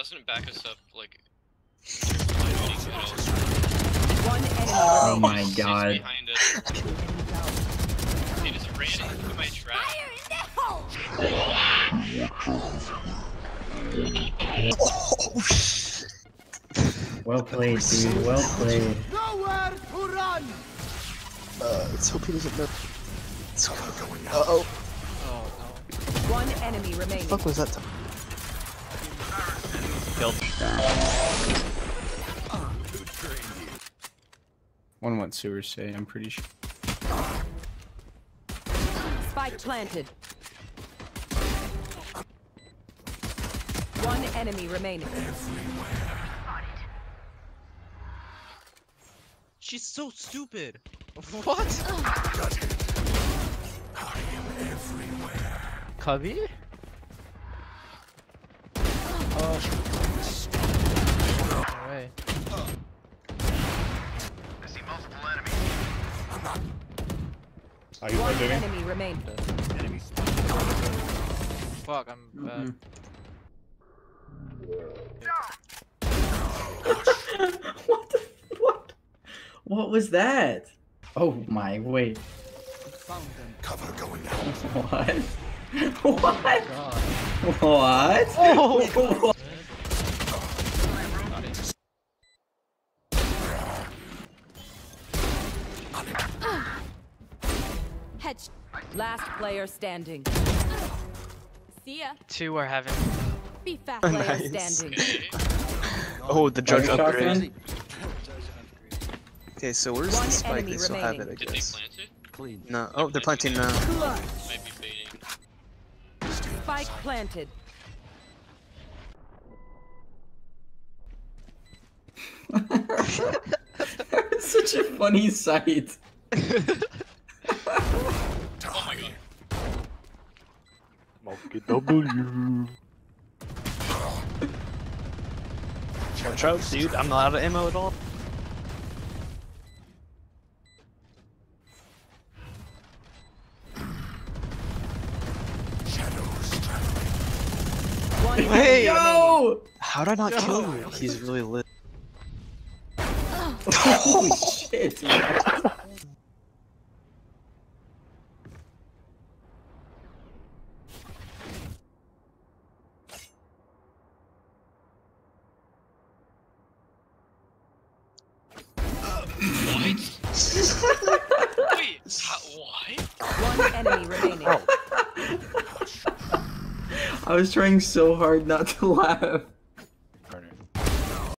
doesn't back us up like. One enemy Oh remaining. my god. behind us. He just ran into my trap. Oh shit. Well played, dude. Well played. Uh, let's hope he doesn't know. Uh oh. One enemy remaining. fuck was that? Time? One went sewer say, I'm pretty sure. Spike planted. One enemy remaining. She's so stupid. What? Cubby? Are you One doing? enemy remaining. Fuck, I'm mm-hmm. bad. what the what? What was that? Oh my wait. Cover going out. What? What? Oh God. What? Oh! Hedge. Last player standing. See ya. Two are having. Be fast player Nice. standing. Okay. Oh, the judge Fire upgrade. Okay, so where's One the spike? They still have it, remaining. I Did they guess. plant it? No. Oh, they're planting uh, now. Might be fading. Spike planted. Such a funny sight. Oh my god. Monkey W. Watch out, dude. I'm not out of ammo at all. One Hey. Yo! How did I not kill you? He's really lit. Holy shit. Wait, how, what? One enemy remaining. Oh. I was trying so hard not to laugh.